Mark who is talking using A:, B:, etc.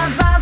A: ça va